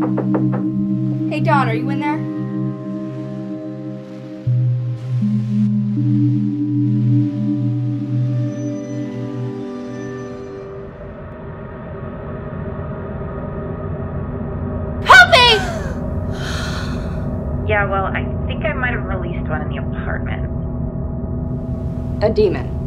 Hey, Don, are you in there? Help me! Yeah, well, I think I might have released one in the apartment. A demon.